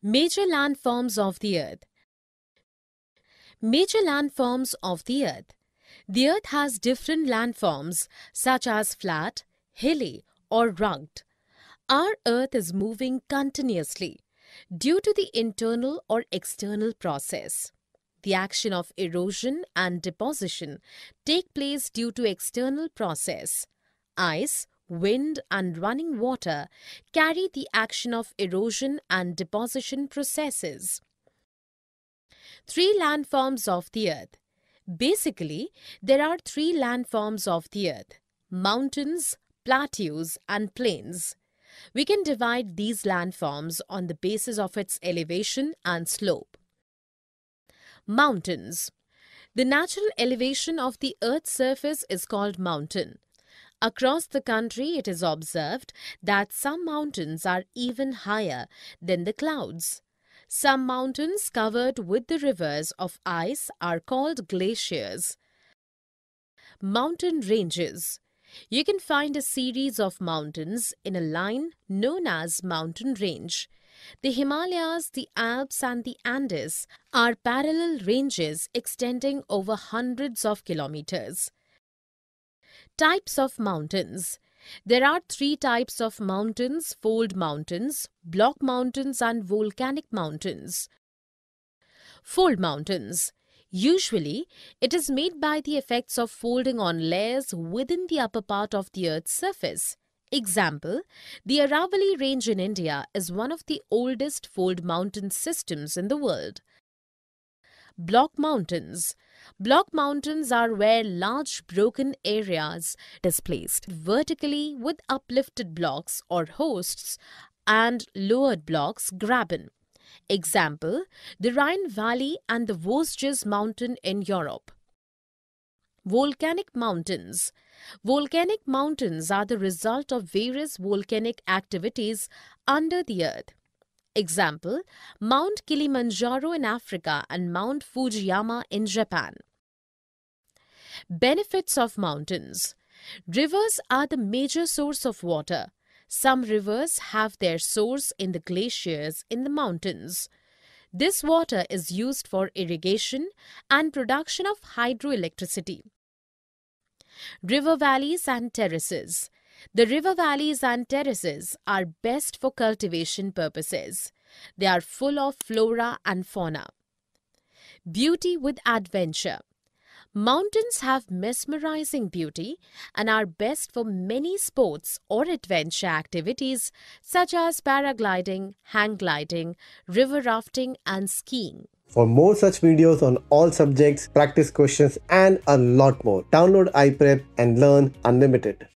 Major landforms of the Earth Major landforms of the Earth The Earth has different landforms such as flat, hilly or rugged. Our Earth is moving continuously due to the internal or external process. The action of erosion and deposition take place due to external process. Ice, wind and running water carry the action of erosion and deposition processes. Three landforms of the earth. Basically, there are three landforms of the earth mountains, plateaus, and plains. We can divide these landforms on the basis of its elevation and slope. Mountains. The natural elevation of the earth's surface is called mountain. Across the country, it is observed that some mountains are even higher than the clouds. Some mountains covered with the rivers of ice are called glaciers. Mountain ranges. You can find a series of mountains in a line known as mountain range. The Himalayas, the Alps and the Andes are parallel ranges extending over hundreds of kilometers. Types of mountains. There are three types of mountains fold mountains, block mountains, and volcanic mountains. Fold mountains. Usually, it is made by the effects of folding on layers within the upper part of the Earth's surface. Example, the Aravalli Range in India is one of the oldest fold mountain systems in the world. Block mountains. Block mountains are where large broken areas displaced vertically with uplifted blocks or horsts and lowered blocks graben. Example, the Rhine Valley and the Vosges Mountain in Europe. Volcanic mountains. Volcanic mountains are the result of various volcanic activities under the earth. Example, Mount Kilimanjaro in Africa and Mount Fujiyama in Japan. Benefits of mountains. Rivers are the major source of water. Some rivers have their source in the glaciers in the mountains. This water is used for irrigation and production of hydroelectricity. River valleys and terraces. The river valleys and terraces are best for cultivation purposes. They are full of flora and fauna. Beauty with adventure. Mountains have mesmerizing beauty and are best for many sports or adventure activities such as paragliding, hang gliding, river rafting, and skiing. For more such videos on all subjects, practice questions, and a lot more, download iPrep and learn unlimited.